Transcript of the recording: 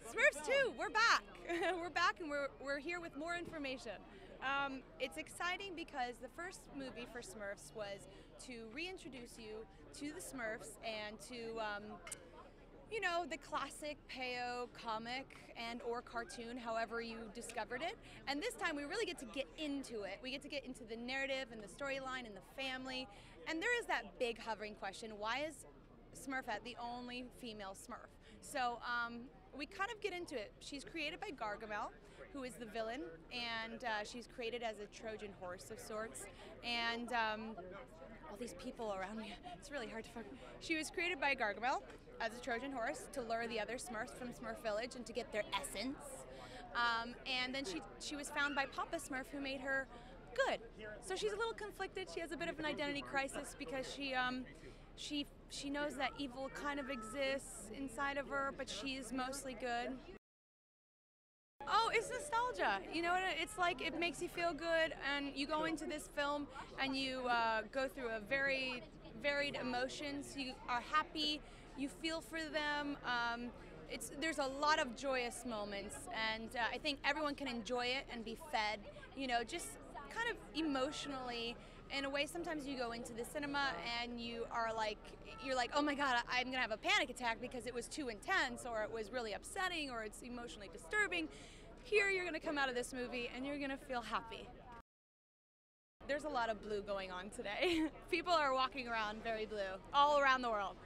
Smurfs 2, we're back. we're back and we're, we're here with more information. Um, it's exciting because the first movie for Smurfs was to reintroduce you to the Smurfs and to, um, you know, the classic Peyo comic and or cartoon, however you discovered it. And this time we really get to get into it. We get to get into the narrative and the storyline and the family. And there is that big hovering question, why is Smurfette the only female Smurf? So um, we kind of get into it. She's created by Gargamel, who is the villain, and uh, she's created as a Trojan horse of sorts. And um, all these people around me, it's really hard to find. She was created by Gargamel as a Trojan horse to lure the other Smurfs from Smurf Village and to get their essence. Um, and then she, she was found by Papa Smurf, who made her good. So she's a little conflicted. She has a bit of an identity crisis because she um, she she knows that evil kind of exists inside of her, but she is mostly good. Oh, it's nostalgia. You know, what it's like it makes you feel good, and you go into this film and you uh, go through a very varied emotions. You are happy, you feel for them. Um, it's there's a lot of joyous moments, and uh, I think everyone can enjoy it and be fed. You know, just kind of emotionally in a way sometimes you go into the cinema and you are like you're like oh my god i'm gonna have a panic attack because it was too intense or it was really upsetting or it's emotionally disturbing. Here you're gonna come out of this movie and you're gonna feel happy. There's a lot of blue going on today. People are walking around very blue all around the world